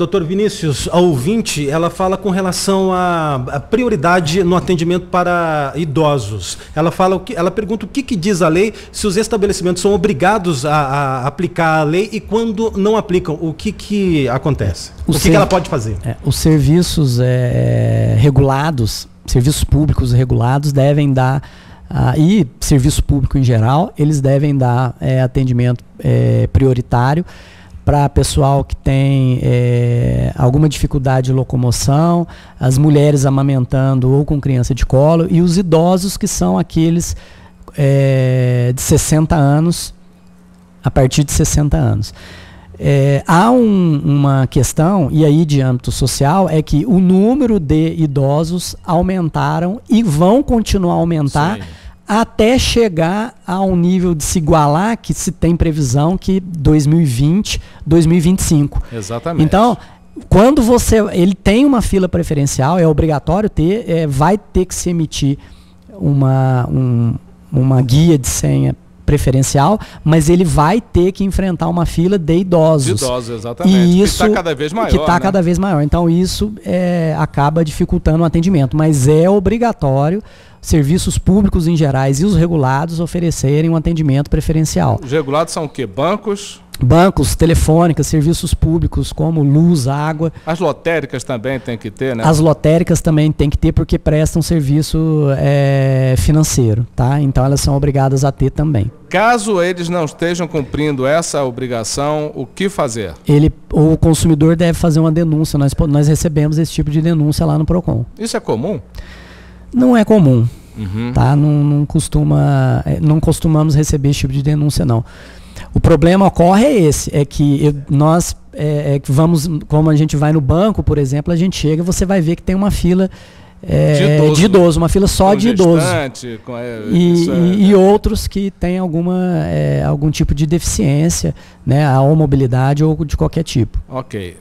Doutor Vinícius, a ouvinte, ela fala com relação à prioridade no atendimento para idosos. Ela fala o que, ela pergunta o que, que diz a lei, se os estabelecimentos são obrigados a, a aplicar a lei e quando não aplicam, o que, que acontece? O, o que, que, ela pode fazer? É, os serviços é, regulados, serviços públicos regulados devem dar ah, e serviço público em geral, eles devem dar é, atendimento é, prioritário para pessoal que tem é, alguma dificuldade de locomoção, as mulheres amamentando ou com criança de colo e os idosos que são aqueles é, de 60 anos, a partir de 60 anos. É, há um, uma questão, e aí de âmbito social, é que o número de idosos aumentaram e vão continuar a aumentar. Sim até chegar a um nível de se igualar que se tem previsão que 2020, 2025. Exatamente. Então, quando você ele tem uma fila preferencial, é obrigatório ter, é, vai ter que se emitir uma, um, uma guia de senha preferencial, mas ele vai ter que enfrentar uma fila de idosos. De idosos, exatamente. E isso, que está cada vez maior. Que está né? cada vez maior. Então isso é, acaba dificultando o atendimento, mas é obrigatório serviços públicos em gerais e os regulados oferecerem um atendimento preferencial. Os regulados são o quê? Bancos? Bancos, telefônicas, serviços públicos como luz, água. As lotéricas também tem que ter, né? As lotéricas também tem que ter porque prestam serviço é, financeiro, tá? Então elas são obrigadas a ter também. Caso eles não estejam cumprindo essa obrigação, o que fazer? Ele, o consumidor deve fazer uma denúncia. Nós, nós recebemos esse tipo de denúncia lá no Procon. Isso é comum? Não é comum, uhum. tá? Não, não, costuma, é, não costumamos receber esse tipo de denúncia, não. O problema ocorre é esse, é que eu, nós é, é, vamos, como a gente vai no banco, por exemplo, a gente chega, você vai ver que tem uma fila é, de, idoso, de, idoso, uma fila só de idoso. Com, é, e, é, e, outros que têm alguma, é, algum tipo de deficiência, né, a ou mobilidade ou de qualquer tipo. Ok.